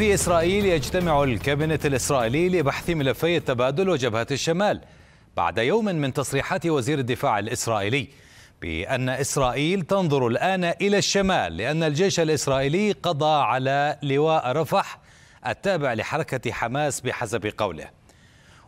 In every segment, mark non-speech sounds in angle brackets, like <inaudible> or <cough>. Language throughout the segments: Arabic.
في إسرائيل يجتمع الكابينت الإسرائيلي لبحث ملفي التبادل وجبهة الشمال بعد يوم من تصريحات وزير الدفاع الإسرائيلي بأن إسرائيل تنظر الآن إلى الشمال لأن الجيش الإسرائيلي قضى على لواء رفح التابع لحركة حماس بحسب قوله.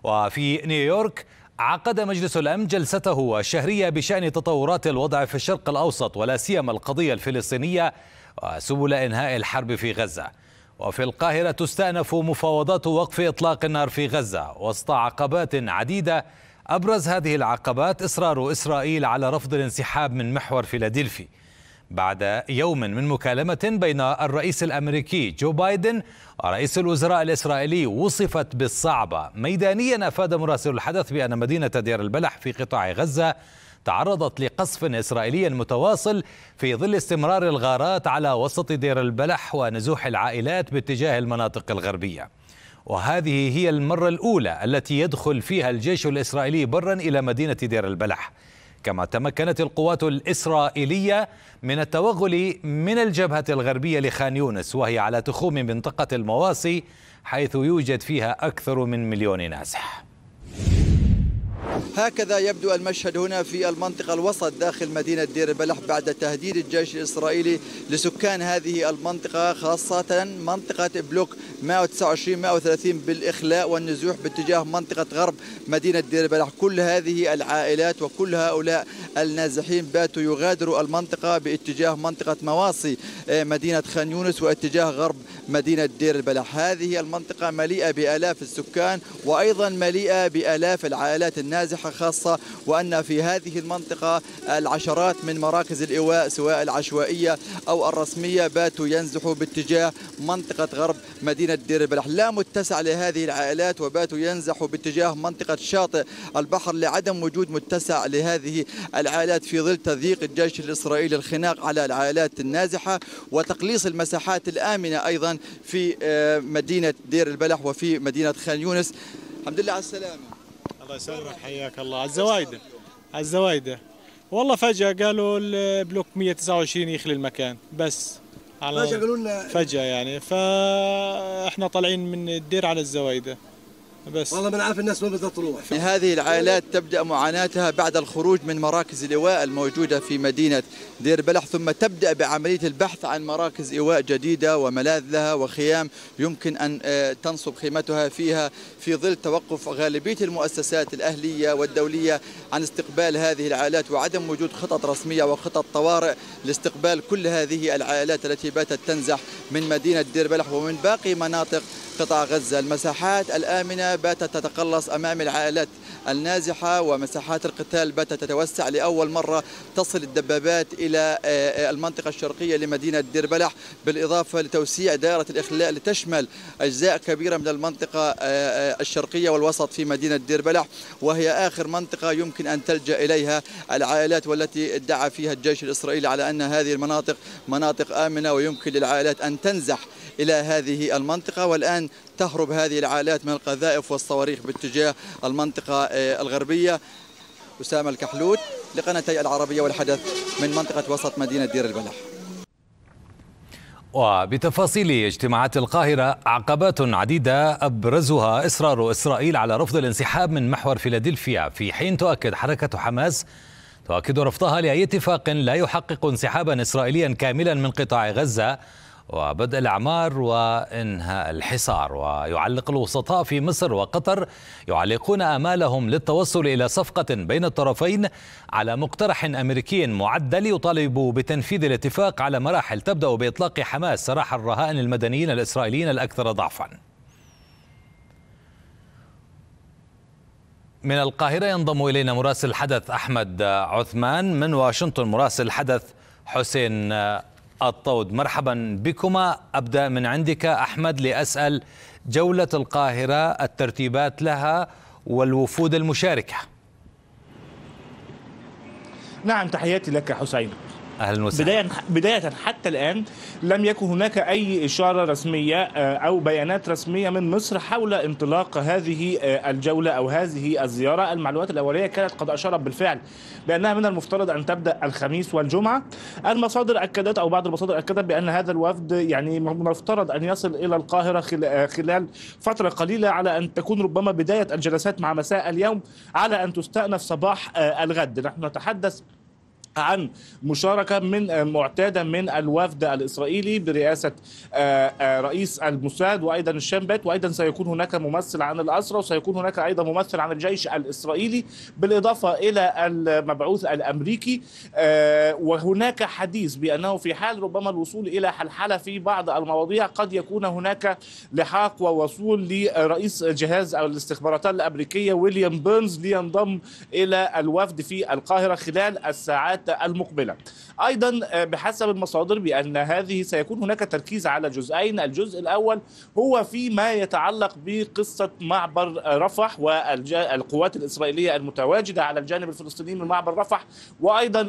وفي نيويورك عقد مجلس الأمن جلسته الشهرية بشأن تطورات الوضع في الشرق الأوسط ولا سيما القضية الفلسطينية وسبل إنهاء الحرب في غزة. وفي القاهرة تستأنف مفاوضات وقف إطلاق النار في غزة وسط عقبات عديدة أبرز هذه العقبات إصرار إسرائيل على رفض الانسحاب من محور فيلادلفي. بعد يوم من مكالمة بين الرئيس الأمريكي جو بايدن ورئيس الوزراء الإسرائيلي وصفت بالصعبة. ميدانيا أفاد مراسل الحدث بأن مدينة دير البلح في قطاع غزة تعرضت لقصف إسرائيلي متواصل في ظل استمرار الغارات على وسط دير البلح ونزوح العائلات باتجاه المناطق الغربية. وهذه هي المرة الأولى التي يدخل فيها الجيش الإسرائيلي برا إلى مدينة دير البلح. كما تمكنت القوات الإسرائيلية من التوغل من الجبهة الغربية لخان يونس وهي على تخوم منطقة المواصي حيث يوجد فيها أكثر من مليون نازح. هكذا يبدو المشهد هنا في المنطقة الوسط داخل مدينة دير البلح بعد تهديد الجيش الإسرائيلي لسكان هذه المنطقة خاصة منطقة block 129 130 بالإخلاء والنزوح باتجاه منطقة غرب مدينة دير البلح. كل هذه العائلات وكل هؤلاء النازحين باتوا يغادروا المنطقة باتجاه منطقة مواصي مدينة خان يونس واتجاه غرب مدينة دير البلح. هذه المنطقة مليئة بآلاف السكان وأيضا مليئة بآلاف العائلات النازحة. خاصة وأن في هذه المنطقة العشرات من مراكز الإيواء سواء العشوائية أو الرسمية باتوا ينزحوا باتجاه منطقة غرب مدينة دير البلح. لا متسع لهذه العائلات وباتوا ينزحوا باتجاه منطقة شاطئ البحر لعدم وجود متسع لهذه العائلات في ظل تضييق الجيش الإسرائيلي الخناق على العائلات النازحة وتقليص المساحات الآمنة أيضا في مدينة دير البلح وفي مدينة خان يونس. الحمد لله على السلامة. الله يسلمك حياك الله. على الزوايده على الزوايده والله فجأة قالوا البلوك 129 يخلي المكان بس. على فجأة قالوا لنا فجأة يعني. فاحنا طالعين من الدير على الزوايده بس. والله ما نعرف الناس وين بدها تروح. هذه العائلات تبدأ معاناتها بعد الخروج من مراكز الايواء الموجودة في مدينة دير بلح ثم تبدأ بعملية البحث عن مراكز إيواء جديدة وملاذ لها وخيام يمكن أن تنصب خيمتها فيها في ظل توقف غالبية المؤسسات الأهلية والدولية عن استقبال هذه العائلات وعدم وجود خطط رسمية وخطط طوارئ لاستقبال كل هذه العائلات التي باتت تنزح من مدينة دير بلح ومن باقي مناطق قطاع غزة. المساحات الآمنة باتت تتقلص أمام العائلات النازحة ومساحات القتال باتت تتوسع لأول مرة تصل الدبابات إلى المنطقة الشرقية لمدينة دير بلح بالإضافة لتوسيع دائرة الإخلاء لتشمل أجزاء كبيرة من المنطقة الشرقية والوسط في مدينة دير بلح وهي آخر منطقة يمكن أن تلجأ إليها العائلات والتي ادعى فيها الجيش الإسرائيلي على أن هذه المناطق مناطق آمنة ويمكن للعائلات أن تنزح إلى هذه المنطقة والآن تهرب هذه العائلات من القذائف والصواريخ باتجاه المنطقة الغربية. أسامة الكحلوت لقناتي العربية والحدث من منطقة وسط مدينة دير البلح. وبتفاصيل اجتماعات القاهرة عقبات عديدة أبرزها إصرار إسرائيل على رفض الانسحاب من محور فيلادلفيا. في حين تؤكد حركة حماس تؤكد رفضها لأي اتفاق لا يحقق انسحابا إسرائيليا كاملا من قطاع غزة. وبدء الأعمار وإنهاء الحصار ويعلق الوسطاء في مصر وقطر يعلقون آمالهم للتوصل إلى صفقة بين الطرفين على مقترح أمريكي معدل يطالب بتنفيذ الاتفاق على مراحل تبدأ بإطلاق حماس سراح الرهائن المدنيين الإسرائيليين الأكثر ضعفا. من القاهرة ينضم إلينا مراسل الحدث أحمد عثمان من واشنطن مراسل الحدث حسين الطود. مرحبا بكما. أبدأ من عندك أحمد لأسأل جولة القاهرة الترتيبات لها والوفود المشاركة. نعم تحياتي لك حسين. أهلا وسهلا. بداية بداية حتى الآن لم يكن هناك أي إشارة رسمية آه، أو بيانات رسمية من مصر حول انطلاق هذه آه، الجولة أو هذه الزيارة. المعلومات الأولية كانت قد أشارت بالفعل بأنها من المفترض أن تبدأ الخميس والجمعة. المصادر أكدت أو بعض المصادر أكدت بأن هذا الوفد يعني من المفترض أن يصل إلى القاهرة خل- آه، خلال فترة قليلة على أن تكون ربما بداية الجلسات مع مساء اليوم على أن تستأنف صباح الغد. نحن نتحدث عن مشاركة من آه، معتادة من الوفد الإسرائيلي برئاسة آه، آه، رئيس الموساد وأيضا الشامبت وأيضا سيكون هناك ممثل عن الأسرة وسيكون هناك أيضا ممثل عن الجيش الإسرائيلي بالإضافة إلى المبعوث الأمريكي. وهناك حديث بأنه في حال ربما الوصول إلى حلحلة في بعض المواضيع قد يكون هناك لحاق ووصول لرئيس جهاز الاستخبارات الأمريكية ويليام بيرنز لينضم إلى الوفد في القاهرة خلال الساعات المقبلة. أيضا آه، بحسب المصادر بأن هذه سيكون هناك تركيز على جزئين. الجزء الأول هو فيما يتعلق بقصة معبر آه، رفح والقوات الإسرائيلية المتواجدة على الجانب الفلسطيني من معبر رفح وأيضا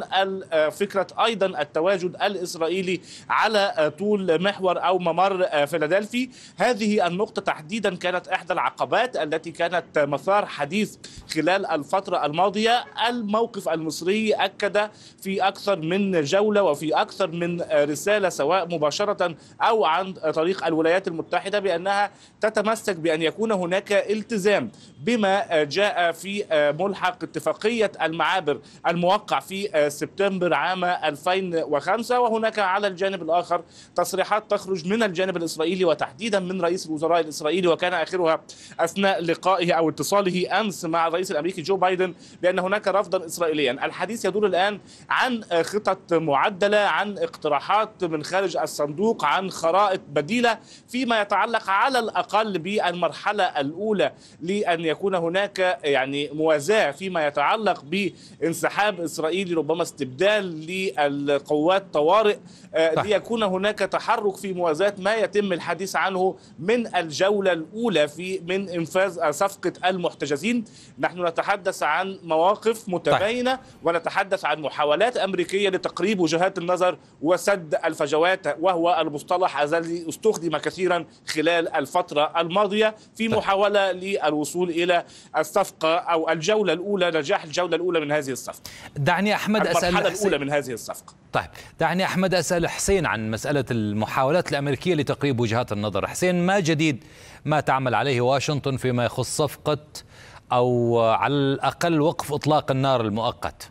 آه، فكرة أيضا التواجد الإسرائيلي على طول محور أو ممر فيلادلفي. هذه النقطة تحديدا كانت إحدى العقبات التي كانت مثار حديث خلال الفترة الماضية. الموقف المصري أكد في أكثر من جولة وفي أكثر من رسالة سواء مباشرة أو عن طريق الولايات المتحدة بأنها تتمسك بأن يكون هناك التزام بما جاء في ملحق اتفاقية المعابر الموقع في سبتمبر عام 2005 وهناك على الجانب الآخر تصريحات تخرج من الجانب الإسرائيلي وتحديدا من رئيس الوزراء الإسرائيلي وكان آخرها أثناء لقائه أو اتصاله أمس مع الرئيس الأمريكي جو بايدن بأن هناك رفضا إسرائيليا. الحديث يدور الآن عن خطط معدلة عن اقتراحات من خارج الصندوق عن خرائط بديلة فيما يتعلق على الأقل بالمرحلة الأولى لأن يكون هناك يعني موازاة فيما يتعلق بانسحاب إسرائيلي ربما استبدال للقوات طوارئ آه،. ليكون هناك تحرك في موازاة ما يتم الحديث عنه من الجولة الأولى في من إنفاذ صفقة المحتجزين. نحن نتحدث عن مواقف متباينة ونتحدث عن محاولات أمريكية لتقريب وجهات النظر وسد الفجوات وهو المصطلح الذي استخدم كثيرا خلال الفترة الماضية في محاولة للوصول إلى الصفقة أو الجولة الأولى نجاح الجولة الأولى من هذه الصفقة. دعني أحمد أسأل المرحلة حسين- الأولى من هذه الصفقة. طيب دعني أحمد أسأل حسين عن مسألة المحاولات الأمريكية لتقريب وجهات النظر، حسين ما جديد ما تعمل عليه واشنطن فيما يخص صفقة أو على الأقل وقف إطلاق النار المؤقت؟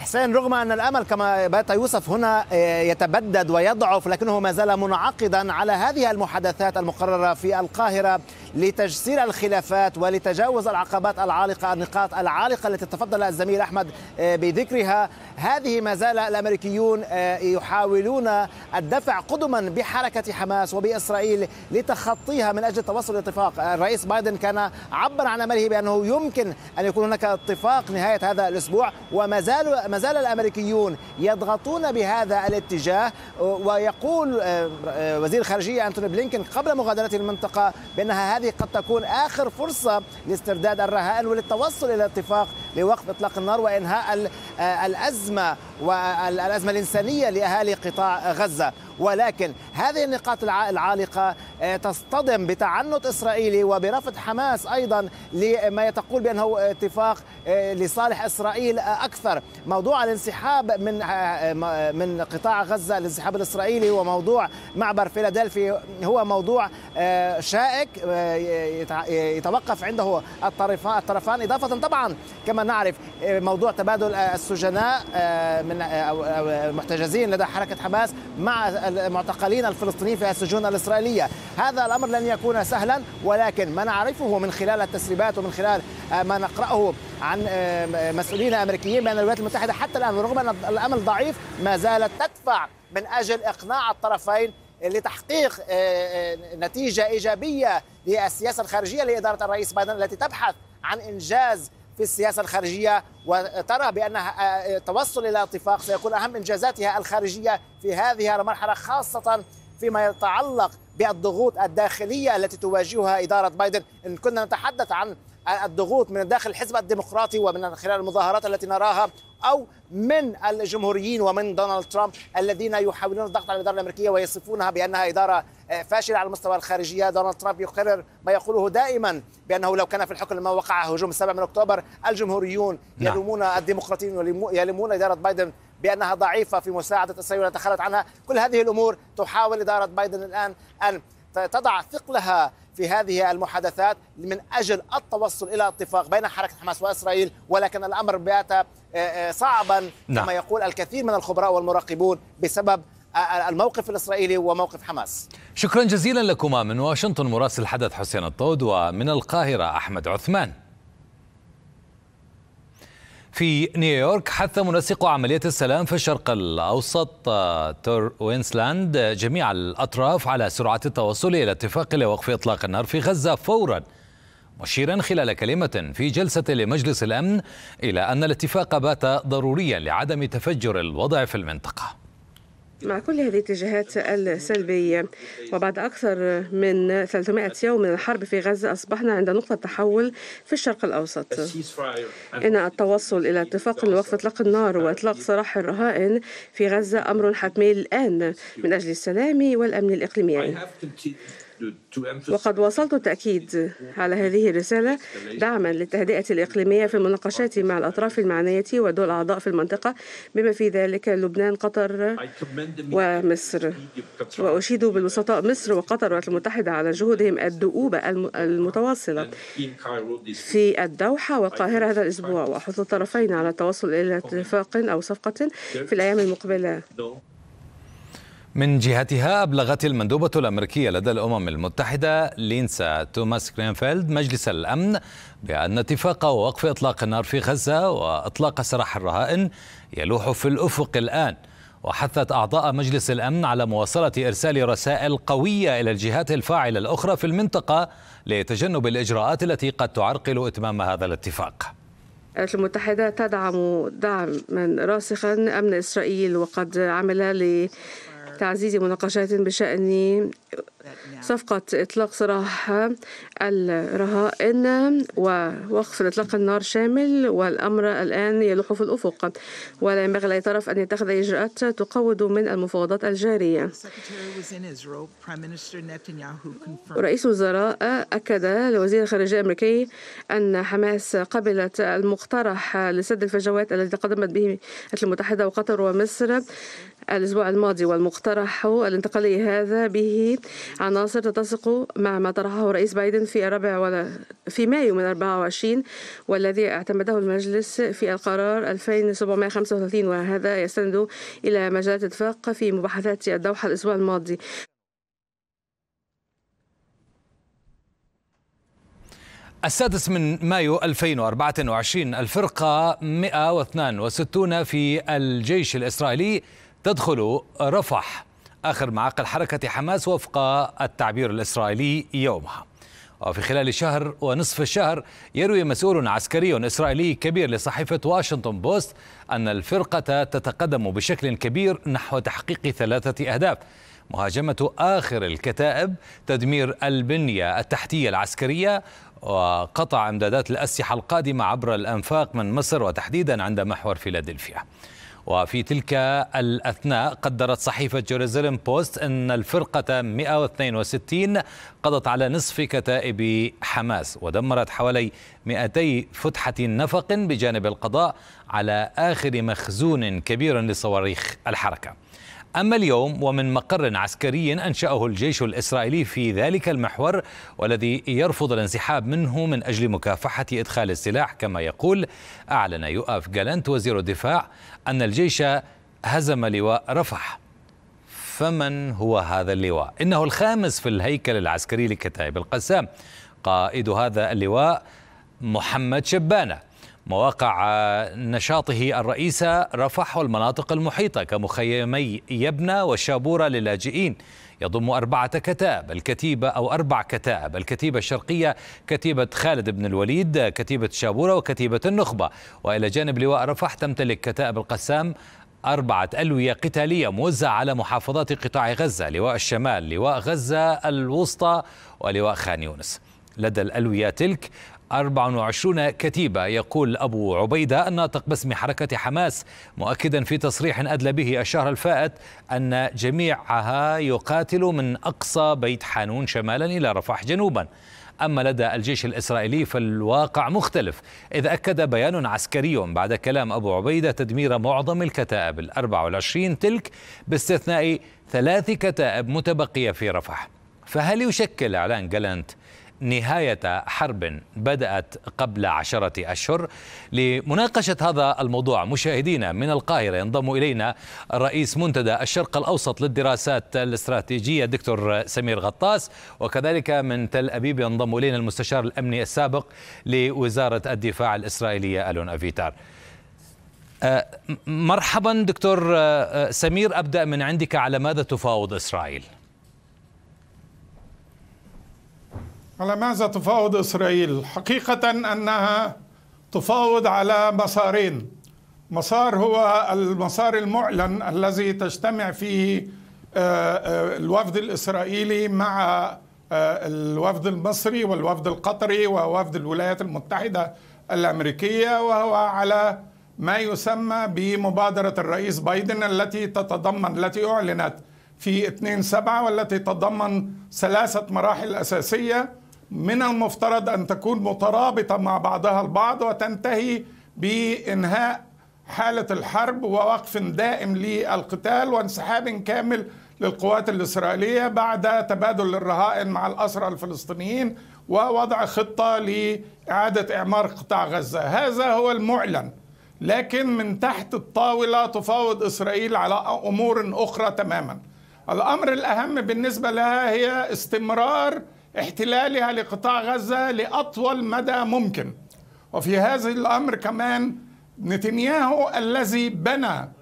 حسين رغم أن الأمل كما بات يوسف هنا آه، يتبدد ويضعف لكنه ما زال منعقدا على هذه المحادثات المقررة في القاهرة. لتجسير الخلافات ولتجاوز العقبات العالقة النقاط العالقة التي تفضل الزميل أحمد آه، بذكرها. هذه ما زال الأمريكيون آه، يحاولون الدفع قدما بحركة حماس وبإسرائيل لتخطيها من أجل التوصل لاتفاق الرئيس بايدن كان عبر عن أمله بأنه يمكن أن يكون هناك اتفاق نهاية هذا الأسبوع وما زالوا ما زال الأمريكيون يضغطون بهذا الاتجاه. ويقول آه، آه، وزير الخارجية أنتوني بلينكن قبل مغادرته المنطقة بأنها هذه قد تكون آخر فرصة لاسترداد الرهائن وللتوصل إلى اتفاق لوقف إطلاق النار وإنهاء آه، الأزمة والأزمة الإنسانية لأهالي قطاع غزة. ولكن هذه النقاط الع- العالقة آه، تصطدم بتعنت إسرائيلي وبرفض حماس أيضا لما يتقول بأنه اتفاق آه، لصالح إسرائيل آه، أكثر. موضوع الانسحاب من من قطاع غزة الانسحاب الإسرائيلي وموضوع معبر فيلادلفي هو موضوع شائك يتوقف عنده الطرفان الطرفان. إضافة طبعا كما نعرف موضوع تبادل السجناء من المحتجزين لدى حركة حماس مع المعتقلين الفلسطينيين في السجون الإسرائيلية. هذا الأمر لن يكون سهلا ولكن ما نعرفه من خلال التسريبات ومن خلال آه، ما نقرأه عن آه، مسؤولين أمريكيين بأن الولايات المتحدة حتى الآن رغم أن الأمل ضعيف ما زالت تدفع من أجل إقناع الطرفين لتحقيق آه، نتيجة إيجابية للسياسة الخارجية لإدارة الرئيس بايدن التي تبحث عن إنجاز في السياسة الخارجية وترى بأن التوصل إلى اتفاق سيكون أهم إنجازاتها الخارجية في هذه المرحلة خاصة فيما يتعلق بالضغوط الداخلية التي تواجهها إدارة بايدن. إن كنا نتحدث عن الضغوط من داخل الحزب الديمقراطي ومن خلال المظاهرات التي نراها أو من الجمهوريين ومن دونالد ترامب الذين يحاولون الضغط على الإدارة الأمريكية ويصفونها بأنها إدارة فاشلة على المستوى الخارجيه، دونالد ترامب يقرر ما يقوله دائما بأنه لو كان في الحكم لما وقع هجوم السابع من أكتوبر، الجمهوريون نعم. يلومون الديمقراطيين يلومون إدارة بايدن بأنها ضعيفة في مساعدة اسرائيل وتخلت عنها، كل هذه الأمور تحاول إدارة بايدن الآن أن تضع ثقلها في هذه المحادثات من أجل التوصل إلى اتفاق بين حركة حماس وإسرائيل ولكن الأمر بات آه، آه، صعبا نعم. كما يقول الكثير من الخبراء والمراقبون بسبب آه، الموقف الإسرائيلي وموقف حماس. شكرا جزيلا لكما من واشنطن مراسل الحدث حسين الطود ومن القاهرة أحمد عثمان في نيويورك حث منسق عملية السلام في الشرق الأوسط تور وينسلاند. جميع الأطراف على سرعة التوصل إلى اتفاق لوقف إطلاق النار في غزة فورا. مشيرا خلال كلمة في جلسة لمجلس الأمن إلى أن الاتفاق بات ضروريا لعدم تفجر الوضع في المنطقة. مع كل هذه الاتجاهات السلبية وبعد أكثر من 300 يوم من الحرب في غزة أصبحنا عند نقطة تحول في الشرق الأوسط. إن التوصل إلى اتفاق لوقف إطلاق النار وإطلاق سراح الرهائن في غزة أمر حتمي الآن من أجل السلام والأمن الإقليمي. وقد واصلت التأكيد على هذه الرسالة دعما للتهدئة الإقليمية في المناقشات مع الأطراف المعنية والدول الأعضاء في المنطقة بما في ذلك لبنان قطر ومصر. وأشيد بالوسطاء مصر وقطر والولايات المتحدة على جهودهم الدؤوبة الم- المتواصلة في الدوحة والقاهرة هذا الأسبوع وأحث الطرفين على التوصل إلى اتفاق أو صفقة في الأيام المقبلة. من جهتها أبلغت المندوبة الأمريكية لدى الأمم المتحدة لينسا توماس غرينفيلد مجلس الأمن بأن اتفاق وقف إطلاق النار في غزة وإطلاق سراح الرهائن يلوح في الأفق الآن. وحثت أعضاء مجلس الأمن على مواصلة إرسال رسائل قوية إلى الجهات الفاعلة الأخرى في المنطقة لتجنب الإجراءات التي قد تعرقل إتمام هذا الاتفاق. الولايات المتحدة تدعم دعما راسخا أمن إسرائيل وقد عمل لتعزيز مناقشات بشأن صفقة إطلاق سراح الرهائن ووقف إطلاق النار شامل والأمر الآن يلوح في الأفق. ولا ينبغي لأي طرف أن يتخذ إجراءات تقوض من المفاوضات الجارية. رئيس الوزراء أكد لوزير الخارجية الأمريكي أن حماس قبلت المقترح لسد الفجوات الذي تقدمت به الولايات المتحدة وقطر ومصر الأسبوع الماضي والمقترح الانتقالي هذا به عناصر تتسق مع ما طرحه رئيس بايدن في الرابع ولا في مايو من 24 والذي اعتمده المجلس في القرار 2735 وهذا يستند إلى مجال اتفاق في مباحثات الدوحة الأسبوع الماضي. السادس من مايو 2024 الفرقة 162 في الجيش الإسرائيلي تدخل رفح. آخر معاقل حركة حماس وفق التعبير الإسرائيلي يومها. وفي خلال شهر ونصف الشهر يروي مسؤول عسكري إسرائيلي كبير لصحيفة واشنطن بوست أن الفرقة تتقدم بشكل كبير نحو تحقيق ثلاثة أهداف. مهاجمة آخر الكتائب تدمير البنية التحتية العسكرية وقطع إمدادات الأسلحة القادمة عبر الأنفاق من مصر وتحديدا عند محور فيلادلفيا. وفي تلك الأثناء قدرت صحيفة جيروزاليم بوست أن الفرقة 162 قضت على نصف كتائب حماس ودمرت حوالي 200 فتحة نفق بجانب القضاء على آخر مخزون كبير لصواريخ الحركة. أما اليوم ومن مقر عسكري أنشأه الجيش الإسرائيلي في ذلك المحور والذي يرفض الانسحاب منه من أجل مكافحة إدخال السلاح كما يقول أعلن يؤاف جالنت وزير الدفاع أن الجيش هزم لواء رفح. فمن هو هذا اللواء؟ إنه الخامس في الهيكل العسكري لكتائب القسام. قائد هذا اللواء محمد شبانة. مواقع نشاطه الرئيسة رفح والمناطق المحيطة كمخيمي يبنى والشابورة للاجئين. يضم أربعة كتائب الكتيبة أو أربع كتائب الكتيبة الشرقية كتيبة خالد بن الوليد كتيبة شابورة وكتيبة النخبة. وإلى جانب لواء رفح تمتلك كتائب القسام أربعة ألوية قتالية موزعة على محافظات قطاع غزة لواء الشمال لواء غزة الوسطى ولواء خان يونس. لدى الألوية تلك 24 كتيبة. يقول أبو عبيدة الناطق باسم حركة حماس مؤكدا في تصريح أدلى به الشهر الفائت أن جميعها يقاتل من أقصى بيت حانون شمالا إلى رفح جنوبا. أما لدى الجيش الإسرائيلي فالواقع مختلف إذ أكد بيان عسكري بعد كلام أبو عبيدة تدمير معظم الكتائب الأربع والعشرين تلك باستثناء ثلاث كتائب متبقية في رفح. فهل يشكل إعلان جالنت نهاية حرب بدأت قبل عشرة أشهر لمناقشة هذا الموضوع مشاهدينا من القاهرة ينضم إلينا رئيس منتدى الشرق الأوسط للدراسات الاستراتيجية دكتور سمير غطاس وكذلك من تل أبيب ينضم إلينا المستشار الأمني السابق لوزارة الدفاع الإسرائيلية ألون أفيتار مرحبا دكتور سمير أبدأ من عندك على ماذا تفاوض إسرائيل؟ على ماذا تفاوض إسرائيل؟ حقيقة أنها تفاوض على مسارين مسار هو المسار المعلن الذي تجتمع فيه آه، آه، الوفد الإسرائيلي مع آه، الوفد المصري والوفد القطري ووفد الولايات المتحدة الأمريكية وهو على ما يسمى بمبادرة الرئيس بايدن التي تتضمن التي أعلنت في 2 7 والتي تتضمن ثلاثة مراحل أساسية من المفترض أن تكون مترابطة مع بعضها البعض وتنتهي بإنهاء حالة الحرب ووقف دائم للقتال وانسحاب كامل للقوات الإسرائيلية بعد تبادل الرهائن مع الأسرى الفلسطينيين ووضع خطة لإعادة إعمار قطاع غزة، هذا هو المعلن. لكن من تحت الطاولة تفاوض إسرائيل على أمور أخرى تماما. الأمر الأهم بالنسبة لها هي استمرار احتلالها لقطاع غزة لأطول مدى ممكن. وفي هذا الأمر كمان نتنياهو الذي بنى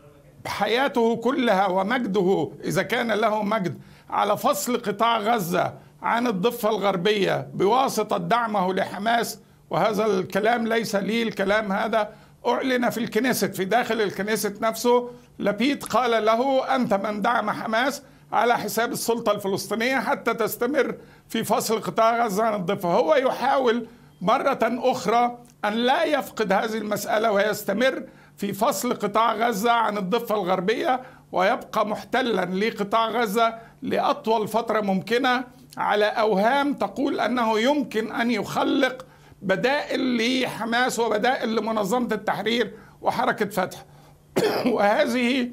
حياته كلها ومجده إذا كان له مجد على فصل قطاع غزة عن الضفة الغربية بواسطة دعمه لحماس. وهذا الكلام ليس لي الكلام هذا أعلن في الكنيست في داخل الكنيست نفسه. لبيد قال له أنت من دعم حماس على حساب السلطة الفلسطينية حتى تستمر في فصل قطاع غزة عن الضفة. هو يحاول مرة أخرى أن لا يفقد هذه المسألة ويستمر في فصل قطاع غزة عن الضفة الغربية ويبقى محتلا لقطاع غزة لأطول فترة ممكنة على أوهام تقول أنه يمكن أن يخلق بدائل لحماس وبدائل لمنظمة التحرير وحركة فتح. <coughs> وهذه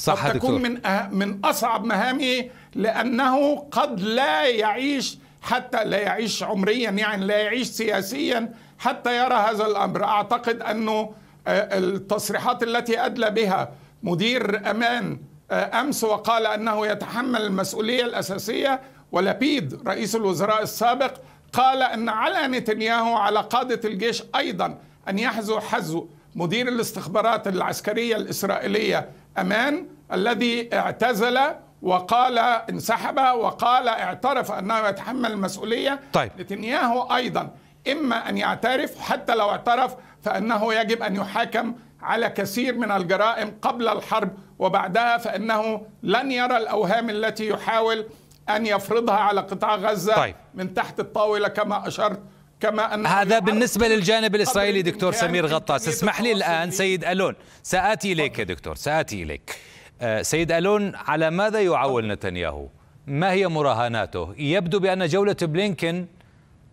صح قد تكون من أه من أصعب مهامه لأنه قد لا يعيش حتى لا يعيش عمريا يعني لا يعيش سياسيا حتى يرى هذا الأمر. أعتقد أنه آه، التصريحات التي أدلى بها مدير أمان آه، أمس وقال أنه يتحمل المسؤولية الأساسية ولبيد رئيس الوزراء السابق قال أن على نتنياهو على قادة الجيش أيضا أن يحذو حذو مدير الاستخبارات العسكرية الإسرائيلية. أمان الذي اعتزل وقال انسحب وقال اعترف أنه يتحمل المسؤولية طيب. نتنياهو أيضا إما أن يعترف حتى لو اعترف فإنه يجب أن يحاكم على كثير من الجرائم قبل الحرب وبعدها فإنه لن يرى الأوهام التي يحاول أن يفرضها على قطاع غزة طيب. من تحت الطاولة كما أشرت كما أن هذا بالنسبة للجانب الإسرائيلي دكتور سمير غطاس. اسمح لي الآن سيد ألون. سآتي إليك يا دكتور سآتي إليك. آه، سيد ألون على ماذا يعول نتنياهو؟ ما هي مراهناته؟ يبدو بأن جولة بلينكن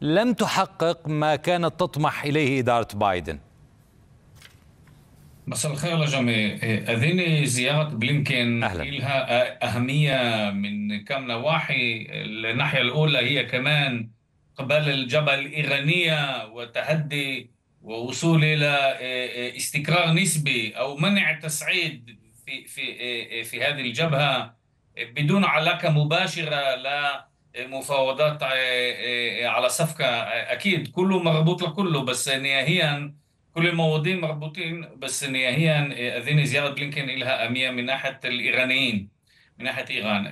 لم تحقق ما كانت تطمح إليه إدارة بايدن. مساء الخير لجميع أذيني زيارة بلينكن أهلا. لها أهمية من كم نواحي. الناحية الأولى هي كمان قبال الجبهة الإيرانية وتهدي ووصول إلى آه، آه، استقرار نسبي أو منع تصعيد في في آه، في هذه الجبهة بدون علاقة مباشرة لمفاوضات على صفقة أكيد كله مربوط لكله بس نهائيا كل المواضيع مربوطين بس نهائيا أذن زيارة بلينكن لها أهمية من ناحية الإيرانيين من ناحية إيران.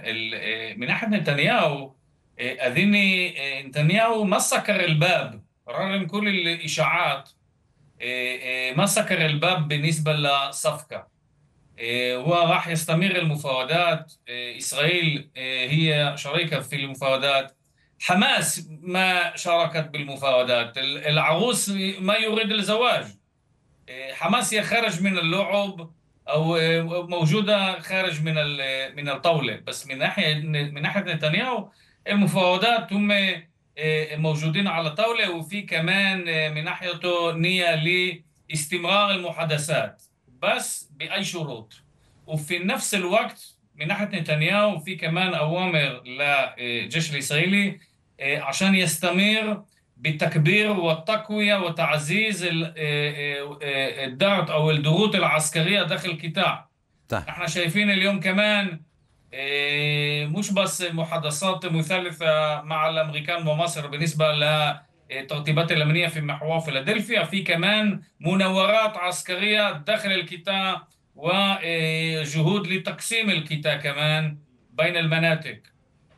من ناحية نتنياهو أذني نتنياهو ما سكر الباب. رغم كل الإشاعات ما سكر الباب بالنسبة لصفقة. هو راح يستمر المفاوضات. إسرائيل هي شريكة في المفاوضات. حماس ما شاركت بالمفاوضات. العروس ما يريد الزواج. حماس هي خارج من اللعب أو موجودة خارج من من الطاولة. بس من ناحية من ناحية نتنياهو المفاوضات هم موجودين على الطاوله وفي كمان من ناحيته نية لاستمرار المحادثات بس بأي شروط وفي نفس الوقت من ناحية نتنياهو في كمان أوامر للجيش الإسرائيلي عشان يستمر بالتكبير والتقوية وتعزيز الدرت أو الضغوط العسكرية داخل القطاع. طيب. إحنا شايفين اليوم كمان مش بس محادثات مثلثة مع الأمريكان ومصر بالنسبة للترتيبات الأمنية في محور فيلادلفيا في كمان مناورات عسكرية داخل القطاع وجهود لتقسيم القطاع كمان بين المناطق.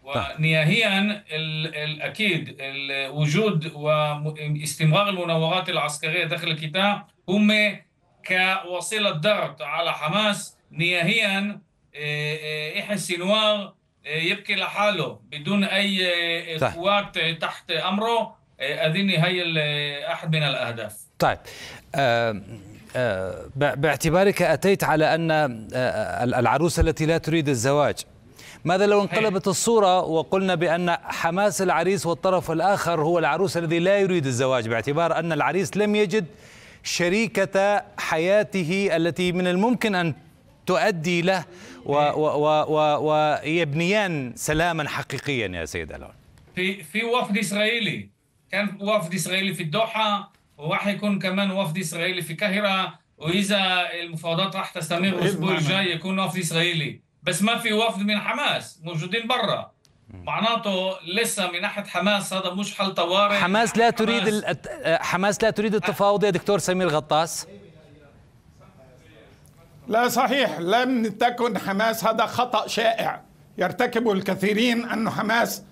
ونهائيا الاكيد الوجود واستمرار المناورات العسكرية داخل القطاع هم كوسيلة ضغط على حماس. نهائيا يحيى سنوار يبكي لحاله بدون أي قوات تحت أمره. اظن هي أحد من الأهداف. طيب. باعتبارك أتيت على أن العروس التي لا تريد الزواج. ماذا لو انقلبت الصورة وقلنا بأن حماس العريس والطرف الآخر هو العروس الذي لا يريد الزواج باعتبار أن العريس لم يجد شريكة حياته التي من الممكن أن تؤدي له ويبنيان سلاما حقيقيا يا سيد ألون. في في وفد إسرائيلي. كان وفد إسرائيلي في الدوحة وراح يكون كمان وفد إسرائيلي في القاهرة وإذا المفاوضات راح تستمر الأسبوع الجاي يكون وفد إسرائيلي. بس ما في وفد من حماس موجودين برا. معناته لسه من ناحية حماس هذا مش حل طوارئ. حماس لا تريد حماس, حماس لا تريد التفاوض يا دكتور سمير غطاس؟ لا صحيح لم تكن حماس هذا خطأ شائع. يرتكبه الكثيرين انه حماس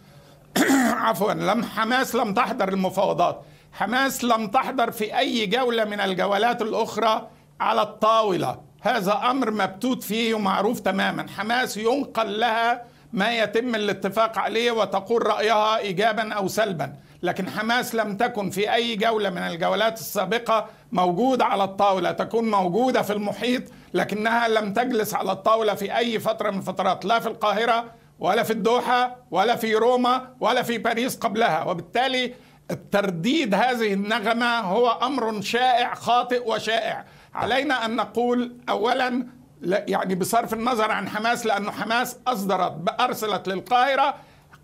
<clears throat> عفوا لم حماس لم تحضر المفاوضات. حماس لم تحضر في أي جولة من الجولات الأخرى على الطاولة. هذا أمر مبتوت فيه ومعروف تماما. حماس ينقل لها ما يتم الاتفاق عليه وتقول رأيها ايجابا أو سلبا. لكن حماس لم تكن في أي جولة من الجولات السابقة موجودة على الطاولة. تكون موجودة في المحيط لكنها لم تجلس على الطاولة في أي فترة من الفترات لا في القاهرة ولا في الدوحة ولا في روما ولا في باريس قبلها. وبالتالي الترديد هذه النغمة هو أمر شائع خاطئ وشائع. علينا أن نقول اولا يعني بصرف النظر عن حماس لأنه حماس أصدرت أرسلت للقاهرة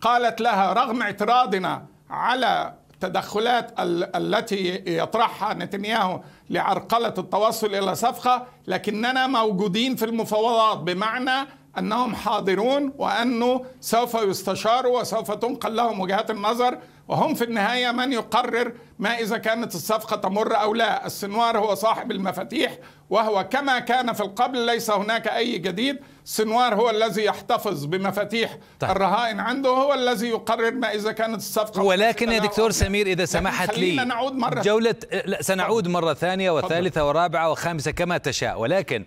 قالت لها رغم اعتراضنا على التدخلات التي يطرحها نتنياهو لعرقلة التوصل إلى صفقه لكننا موجودين في المفاوضات. بمعنى أنهم حاضرون وأنه سوف يستشاروا وسوف تنقل لهم وجهات النظر وهم في النهاية من يقرر ما إذا كانت الصفقة تمر أو لا، السنوار هو صاحب المفاتيح وهو كما كان في القبل ليس هناك أي جديد، السنوار هو الذي يحتفظ بمفاتيح طيب. الرهائن عنده هو الذي يقرر ما إذا كانت الصفقة ولكن يا دكتور سمير إذا سمحت لي نعود مرة جوله لا سنعود مرة ثانية وثالثة ورابعة وخامسة كما تشاء. ولكن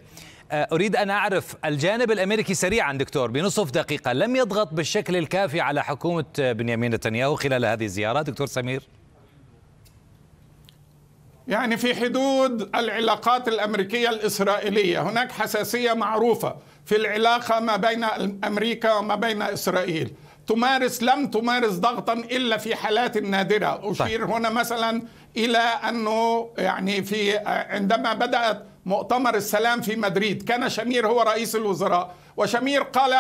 أريد أن أعرف الجانب الأمريكي سريعا دكتور بنصف دقيقة لم يضغط بالشكل الكافي على حكومة بنيامين نتنياهو خلال هذه الزيارة دكتور سمير؟ يعني في حدود العلاقات الأمريكية الإسرائيلية هناك حساسية معروفة في العلاقة ما بين أمريكا وما بين إسرائيل. تمارس لم تمارس ضغطا إلا في حالات نادرة. أشير هنا مثلا إلى أنه يعني في عندما بدأت مؤتمر السلام في مدريد. كان شمير هو رئيس الوزراء وشمير قال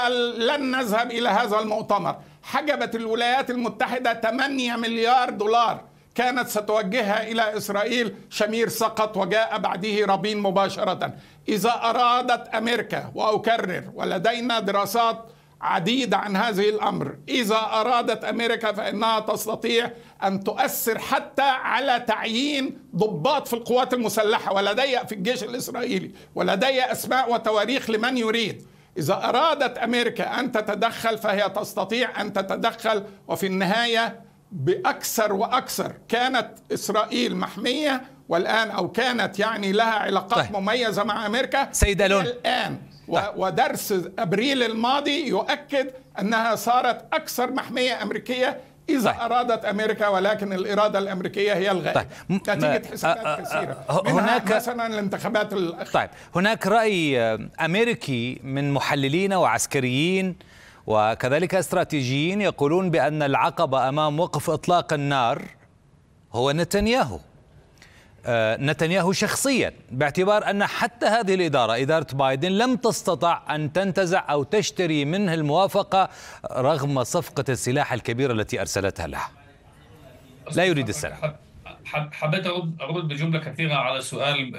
لن نذهب إلى هذا المؤتمر. حجبت الولايات المتحدة 8 مليار دولار كانت ستوجهها إلى إسرائيل. شمير سقط وجاء بعده رابين مباشرة. إذا أرادت أمريكا وأكرر ولدينا دراسات عديدة عن هذه الأمر. إذا أرادت أمريكا فإنها تستطيع أن تؤثر حتى على تعيين ضباط في القوات المسلحة ولدي في الجيش الإسرائيلي ولدي أسماء وتواريخ لمن يريد. إذا أرادت أمريكا أن تتدخل فهي تستطيع أن تتدخل وفي النهاية بأكثر وأكثر. كانت إسرائيل محمية والآن أو كانت يعني لها علاقات طيب. مميزة مع أمريكا. سيد ألون الآن. ودرس أبريل الماضي يؤكد أنها صارت أكثر محمية أمريكية إذا طيب. أرادت أمريكا ولكن الإرادة الأمريكية هي الغالبة طيب. نتيجة حسابات كثيرة. هناك مثلا الانتخابات الأخيرة. طيب. هناك رأي أمريكي من محللين وعسكريين وكذلك استراتيجيين يقولون بأن العقبة أمام وقف إطلاق النار هو نتنياهو. نتنياهو شخصيا باعتبار أن حتى هذه الإدارة إدارة بايدن لم تستطع أن تنتزع أو تشتري منه الموافقة رغم صفقة السلاح الكبيرة التي أرسلتها له. لا يريد السلام. حبيت ارد أرد بجملة كثيرة على سؤال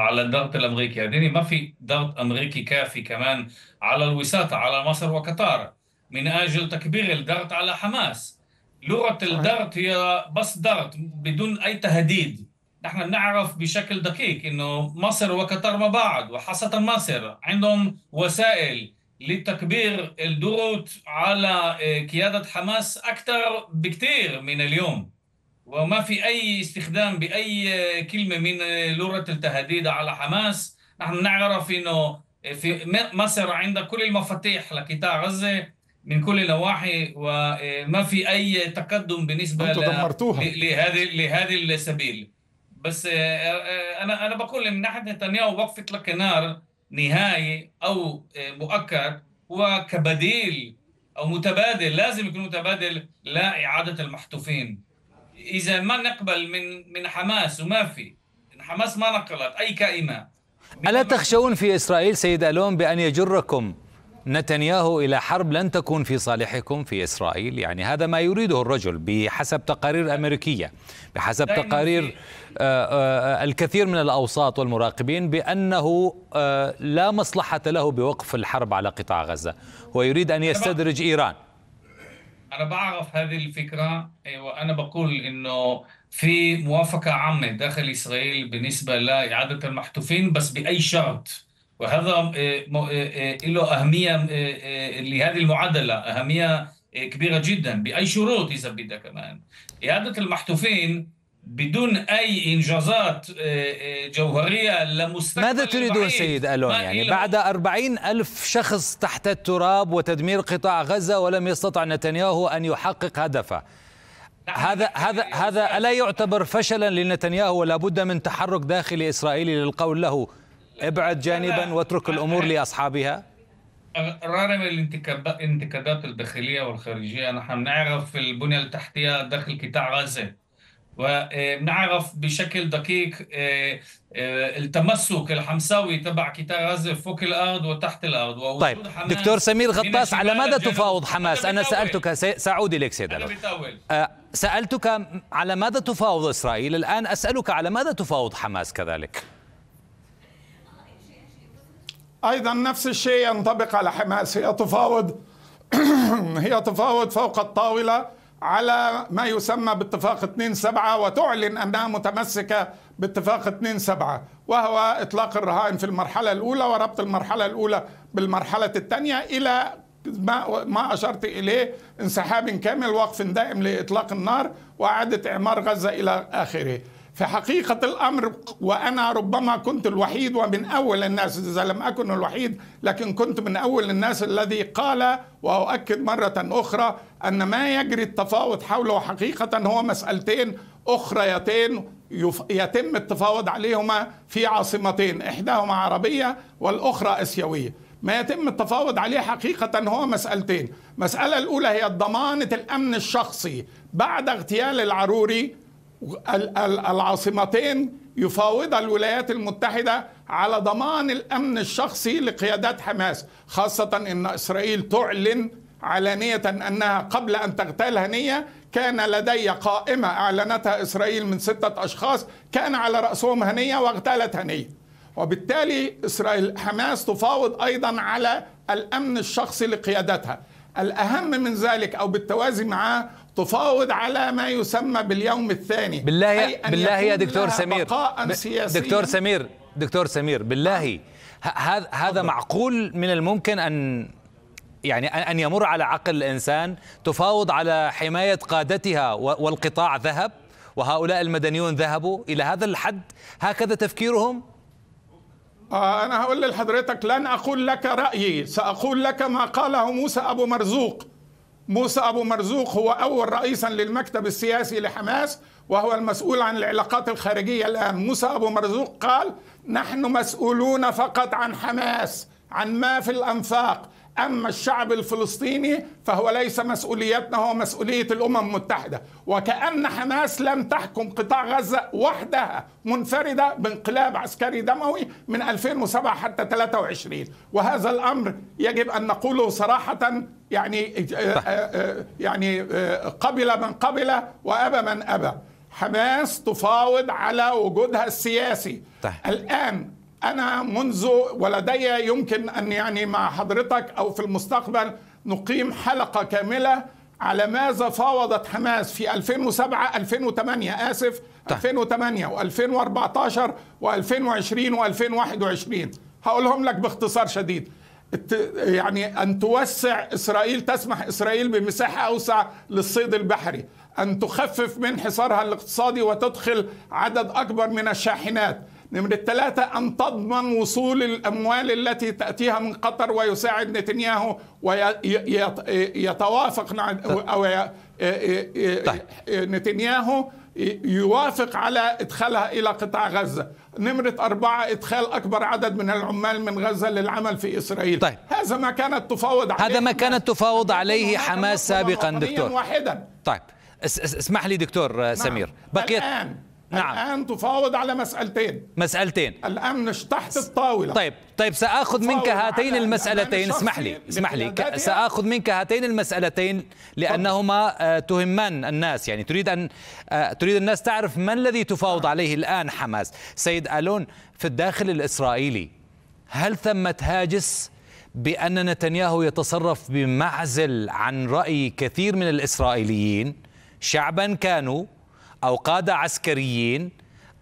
على الضغط الأمريكي، يعني ما في ضغط أمريكي كافي كمان على الوساطة على مصر وقطر من أجل تكبير الضغط على حماس. لغة الضغط هي بس ضغط بدون أي تهديد. نحن نعرف بشكل دقيق إنه مصر وقطر مع بعض وخاصه مصر عندهم وسائل لتكبير الضغوط على آه، قيادة حماس أكثر بكثير من اليوم. وما في أي استخدام بأي آه، كلمة من آه، لغة التهديد على حماس. نحن نعرف إنه في مصر عندها كل المفاتيح لقطاع غزة. من كل النواحي وما في أي تقدم بالنسبة لهذه لهذه السبيل. بس آه، آه، أنا أنا بقول من ناحية نتنياهو وقف اطلاق النار نهائي أو آه، مؤكد هو كبديل أو متبادل لازم يكون متبادل لإعادة المحتوفين. إذا ما نقبل من من حماس وما في حماس ما نقلت أي كائنة. ألا تخشون في إسرائيل سيد الون بأن يجركم؟ نتنياهو إلى حرب لن تكون في صالحكم في إسرائيل. يعني هذا ما يريده الرجل بحسب تقارير أمريكية بحسب تقارير آه، آه، الكثير من الأوساط والمراقبين بأنه آه، لا مصلحة له بوقف الحرب على قطاع غزة. هو يريد أن يستدرج إيران. أنا بعرف هذه الفكرة وأنا بقول إنه في موافقة عامة داخل إسرائيل بالنسبة لإعادة المحتوفين بس بأي شرط. وهذا آه، آه، آه، له أهمية لهذه المعادلة أهمية كبيرة جدا بأي شروط إذا بدك كمان. إعادة المحتوفين بدون أي إنجازات جوهرية لمستقبل ماذا تريدون سيد ألون؟ يعني بعد أربعين ألف شخص تحت التراب وتدمير قطاع غزة ولم يستطع نتنياهو أن يحقق هدفه. هذا هذا هذا ألا يعتبر فشلا لنتنياهو؟ ولا بد من تحرك داخلي إسرائيلي للقول له. ابعد جانبا واترك الأمور لأصحابها. رغم الانتقادات الداخلية والخارجية نحن نعرف البنية التحتية داخل قطاع غزة ونعرف بشكل دقيق آه، آه، التمسك الحمساوي تبع قطاع غزة فوق الأرض وتحت الأرض طيب دكتور سمير غطاس على ماذا تفاوض حماس؟ أنا سألتك سأعود إليك سيد أه سألتك على ماذا تفاوض إسرائيل؟ الآن أسألك على ماذا تفاوض حماس كذلك؟ أيضا نفس الشيء ينطبق على حماس. هي تفاوض <clears throat> هي تفاوض فوق الطاولة على ما يسمى باتفاق 2 7 وتعلن أنها متمسكة باتفاق 2 7 وهو إطلاق الرهائن في المرحلة الأولى وربط المرحلة الأولى بالمرحلة الثانية إلى ما ما أشرت إليه انسحاب كامل وقف دائم لإطلاق النار وإعادة إعمار غزة إلى آخره. في حقيقة الأمر وأنا ربما كنت الوحيد ومن أول الناس إذا لم أكن الوحيد لكن كنت من أول الناس الذي قال وأؤكد مرة أخرى أن ما يجري التفاوض حوله حقيقة هو مسألتين أخريتين يتم التفاوض عليهما في عاصمتين إحداهما عربية والأخرى أسيوية. ما يتم التفاوض عليه حقيقة هو مسألتين. المسألة الأولى هي ضمانة الأمن الشخصي. بعد اغتيال العروري العاصمتين يفاوض الولايات المتحدة على ضمان الأمن الشخصي لقيادات حماس خاصة أن إسرائيل تعلن علانية أنها قبل أن تغتال هنية كان لدي قائمة أعلنتها إسرائيل من ستة أشخاص كان على رأسهم هنية واغتالت هنية. وبالتالي إسرائيل حماس تفاوض أيضا على الأمن الشخصي لقيادتها. الأهم من ذلك أو بالتوازي معه تفاوض على ما يسمى باليوم الثاني. بالله بالله يا دكتور سمير. دكتور سمير دكتور سمير بالله. هذا هذا معقول من الممكن ان يعني ان يمر على عقل الإنسان تفاوض على حماية قادتها والقطاع ذهب وهؤلاء المدنيون ذهبوا إلى هذا الحد هكذا تفكيرهم؟ آه أنا هقول لحضرتك لن أقول لك رأيي سأقول لك ما قاله موسى أبو مرزوق. موسى أبو مرزوق هو أول رئيسا للمكتب السياسي لحماس وهو المسؤول عن العلاقات الخارجية الآن. موسى أبو مرزوق قال نحن مسؤولون فقط عن حماس عن ما في الأنفاق. أما الشعب الفلسطيني فهو ليس مسؤوليتنا هو مسؤولية الأمم المتحدة. وكأن حماس لم تحكم قطاع غزة وحدها منفردة بانقلاب عسكري دموي من 2007 حتى 23 وهذا الأمر يجب أن نقوله صراحة يعني يعني قبل من قبل وأبى من أبى. حماس تفاوض على وجودها السياسي. طيب. الآن أنا منذ ولدي يمكن أن يعني مع حضرتك أو في المستقبل نقيم حلقة كاملة على ماذا فاوضت حماس في 2007 2008 آسف طيب. 2008 و2014 و2020 و2021 هقولهم لك باختصار شديد. يعني أن توسع إسرائيل تسمح إسرائيل بمساحة أوسع للصيد البحري. أن تخفف من حصارها الاقتصادي وتدخل عدد أكبر من الشاحنات. نمرة ثلاثة أن تضمن وصول الأموال التي تأتيها من قطر ويساعد نتنياهو ويتوافق أو طيب. نتنياهو يوافق على إدخالها إلى قطاع غزة. نمرة أربعة إدخال أكبر عدد من العمال من غزة للعمل في إسرائيل. طيب. هذا ما كانت تفاوض عليه هذا ما كانت تفاوض عليه حماس سابقا دكتور. واحدا. طيب. اسمح لي دكتور نعم. سمير. بقيت الآن نعم. الآن تفاوض على مسألتين. مسألتين. الآن تحت الطاولة. طيب طيب سآخذ منك هاتين المسألتين. اسمح لي اسمح لي. سآخذ منك هاتين المسألتين لأنهما تهمان الناس. يعني تريد أن تريد الناس تعرف ما الذي تفاوض عليه الآن حماس. سيد ألون في الداخل الإسرائيلي هل ثمة هاجس بأن نتنياهو يتصرف بمعزل عن رأي كثير من الإسرائيليين؟ شعبا كانوا أو قادة عسكريين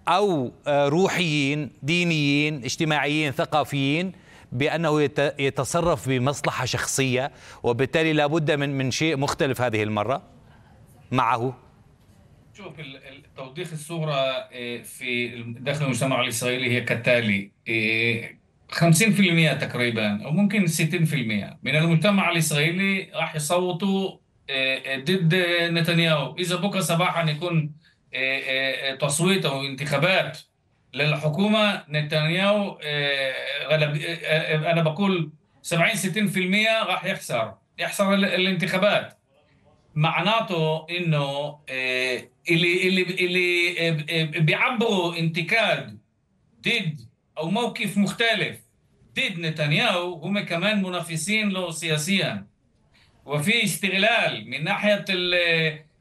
أو روحيين دينيين اجتماعيين ثقافيين بأنه يتصرف بمصلحة شخصية وبالتالي لابد من من شيء مختلف هذه المرة معه. شوف توضيح الصورة في داخل المجتمع الإسرائيلي هي كالتالي 50% تقريبا أو ممكن 60% من المجتمع الإسرائيلي راح يصوتوا ضد نتنياهو. إذا بكرة صباحا يكون تصويت أو انتخابات للحكومة نتنياهو غلب أنا بقول 70 60% راح يخسر يخسر الانتخابات. معناته إنه اللي اللي اللي بيعبروا انتقاد ضد أو موقف مختلف ضد نتنياهو هم كمان منافسين له سياسيا. وفي استغلال من ناحية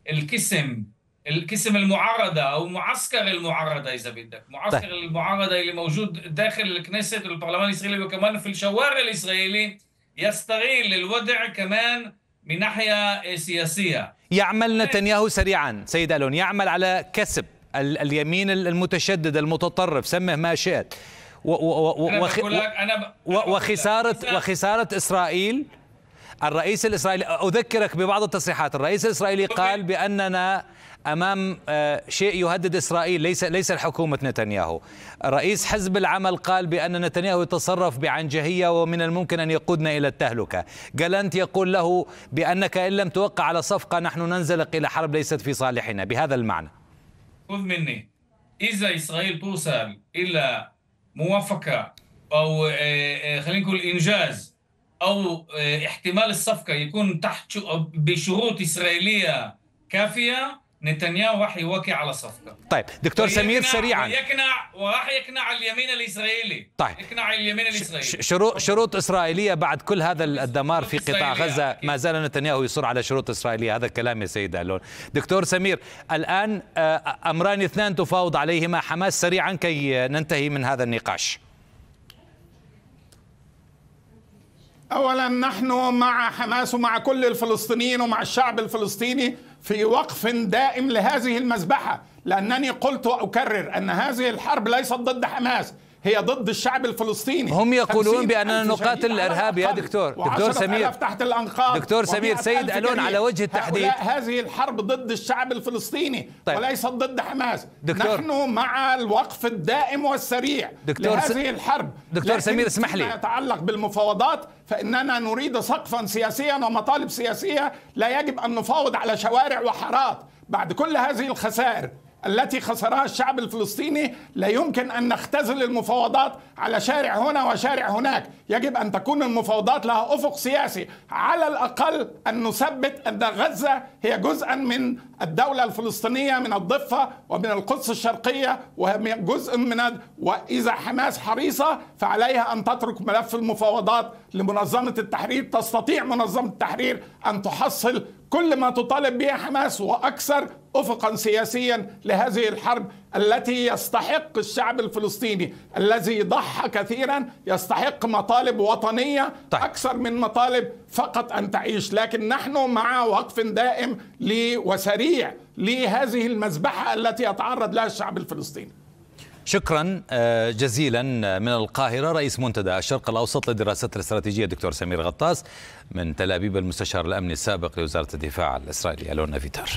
القسم القسم المعارضة أو معسكر المعارضة إذا بدك. معسكر طيب. المعارضة اللي موجود داخل الكنيست البرلمان الإسرائيلي وكمان في الشوارع الإسرائيلي يستغل الوضع كمان من ناحية سياسية. يعمل نتنياهو سريعا. سيد ألون يعمل على كسب اليمين المتشدد المتطرف سمه ما شئت. وخ... أنا وخساره وخسارة إسرائيل الرئيس الإسرائيلي أذكرك ببعض التصريحات. الرئيس الإسرائيلي قال بأننا أمام شيء يهدد إسرائيل ليس ليس الحكومة نتنياهو. رئيس حزب العمل قال بأن نتنياهو يتصرف بعنجهية ومن الممكن أن يقودنا إلى التهلكة. جالنت يقول له بأنك إن لم توقع على صفقة نحن ننزلق إلى حرب ليست في صالحنا. بهذا المعنى. خذ مني. إذا إسرائيل توصل إلى موافقة أو خلينا نقول إنجاز أو احتمال الصفقة يكون تحت بشروط إسرائيلية كافية نتنياهو راح يوقع على صفقة. طيب دكتور سمير سريعا. يقنع وراح يقنع اليمين الإسرائيلي. طيب. يقنع اليمين الإسرائيلي. شروط شروط إسرائيلية بعد كل هذا الدمار في قطاع غزة. ما زال نتنياهو يصر على شروط إسرائيلية. هذا كلام يا سيد ألون. دكتور سمير الآن أمران اثنان تفاوض عليهما. حماس سريعا كي ننتهي من هذا النقاش. اولا نحن مع حماس ومع كل الفلسطينيين ومع الشعب الفلسطيني في وقف دائم لهذه المذبحه لأنني قلت وأكرر أن هذه الحرب ليست ضد حماس. هي ضد الشعب الفلسطيني. هم يقولون بأننا نقاتل الإرهاب. يا دكتور. دكتور سمير. تحت الأنقاض. دكتور سمير سيد ألون على وجه التحديد. هذه الحرب ضد الشعب الفلسطيني. طيب. وليست ضد حماس. دكتور. نحن مع الوقف الدائم والسريع دكتور لهذه الحرب. دكتور سمير اسمح لي. يتعلق بالمفاوضات فإننا نريد سقفا سياسيا ومطالب سياسية لا يجب أن نفاوض على شوارع وحارات. بعد كل هذه الخسائر التي خسرها الشعب الفلسطيني لا يمكن أن نختزل المفاوضات على شارع هنا وشارع هناك. يجب أن تكون المفاوضات لها أفق سياسي. على الأقل أن نثبت أن غزة هي جزءا من الدولة الفلسطينية من الضفة ومن القدس الشرقية وهي جزء من وإذا حماس حريصة فعليها أن تترك ملف المفاوضات لمنظمة التحرير. تستطيع منظمة التحرير أن تحصل كل ما تطالب به حماس وأكثر افقا سياسيا لهذه الحرب التي يستحق الشعب الفلسطيني الذي ضحى كثيرا يستحق مطالب وطنية طيب. أكثر من مطالب فقط أن تعيش لكن نحن مع وقف دائم وسريع لهذه المذبحة التي يتعرض لها الشعب الفلسطيني شكرا جزيلا من القاهرة رئيس منتدى الشرق الأوسط للدراسات الاستراتيجية دكتور سمير غطاس من تل أبيب المستشار الأمني السابق لوزارة الدفاع الإسرائيلي. ألونا فيتار